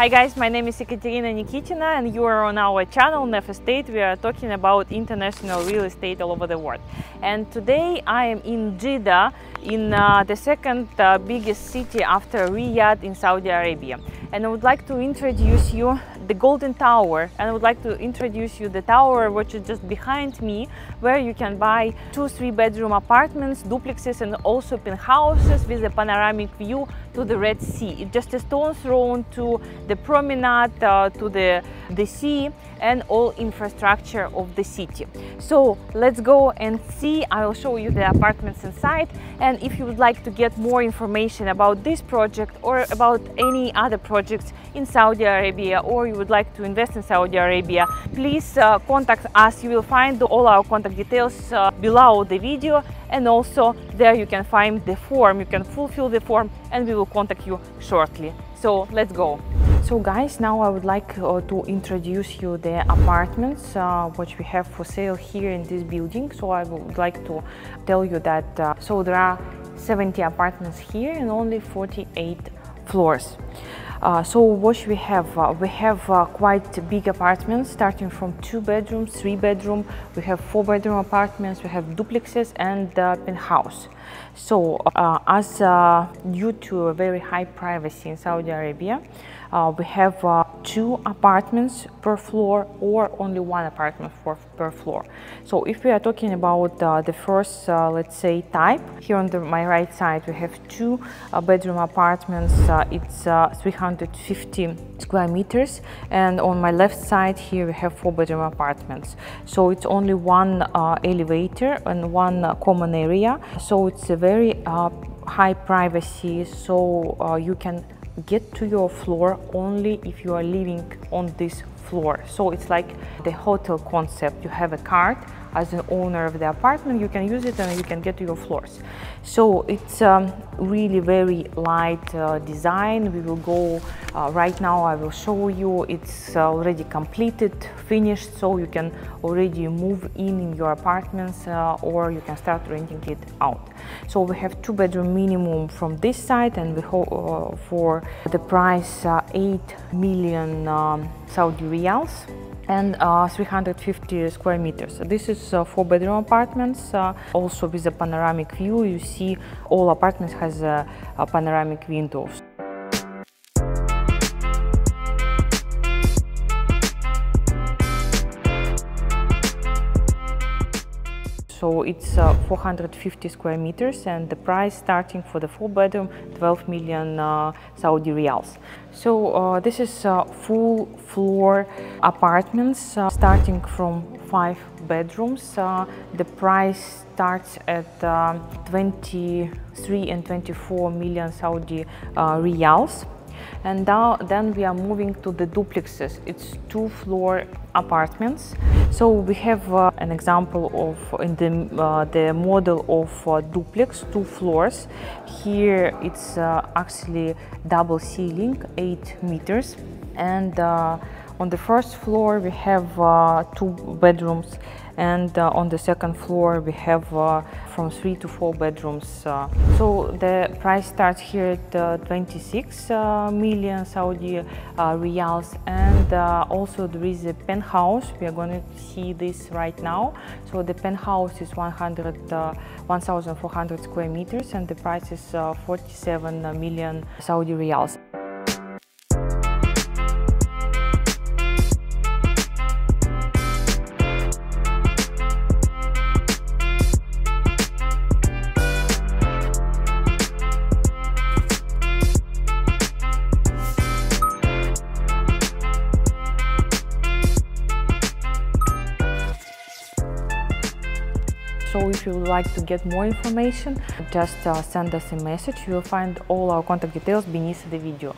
Hi guys, my name is Ekaterina Nikitina and you are on our channel Nevestate. We are talking about international real estate all over the world. And today I am in Jeddah, in uh, the second uh, biggest city after Riyadh in Saudi Arabia. And I would like to introduce you the Golden Tower and I would like to introduce you the tower which is just behind me where you can buy two three bedroom apartments, duplexes and also penthouses with a panoramic view to the Red Sea. It's just a stone throw to the promenade, uh, to the, the sea and all infrastructure of the city. So let's go and see. I will show you the apartments inside and if you would like to get more information about this project or about any other projects in Saudi Arabia or you would like to invest in Saudi Arabia, please uh, contact us. You will find all our contact details uh, below the video and also there you can find the form. You can fulfill the form and we will contact you shortly. So let's go. So guys, now I would like uh, to introduce you the apartments uh, which we have for sale here in this building. So I would like to tell you that uh, so there are 70 apartments here and only 48 floors. Uh, so what we have? Uh, we have uh, quite big apartments starting from two bedrooms, three bedroom, we have four bedroom apartments, we have duplexes and penthouse. So uh, as uh, due to a very high privacy in Saudi Arabia, we have two apartments per floor or only one apartment for, per floor. So if we are talking about uh, the first, uh, let's say, type, here on the, my right side we have two uh, bedroom apartments, uh, it's uh, 350 square meters and on my left side here we have four bedroom apartments. So it's only one uh, elevator and one common area, so it's a very uh, high privacy, so uh, you can get to your floor only if you are living on this floor. So it's like the hotel concept. You have a card as an owner of the apartment, you can use it and you can get to your floors. So it's um, really very light uh, design. We will go uh, right now. I will show you. It's already completed, finished, so you can already move in in your apartments uh, or you can start renting it out. So we have two bedroom minimum from this side, and we uh, for the price uh, 8 million um, Saudi riyals and uh, 350 square meters. This is uh, four bedroom apartments, uh, also with a panoramic view. You see all apartments has panoramic windows. So it's uh, 450 square meters and the price starting for the four bedroom 12 million uh, Saudi riyals. So uh, this is uh, full floor apartments uh, starting from five bedrooms. Uh, the price starts at 23 and 24 million Saudi riyals and now then we are moving to the duplexes. It's two floor apartments. So we have uh, an example of in the uh, the model of uh, duplex two floors. Here it's uh, actually double ceiling eight meters. And uh, on the first floor we have uh, two bedrooms and uh, on the second floor we have uh, from three to four bedrooms. Uh, so the price starts here at uh, 26 uh, million Saudi riyals and also there is a penthouse. We are going to see this right now. So the penthouse is 100, 1,400 square meters and the price is 47 million Saudi riyals. So if you would like to get more information, just uh, send us a message. You will find all our contact details beneath the video.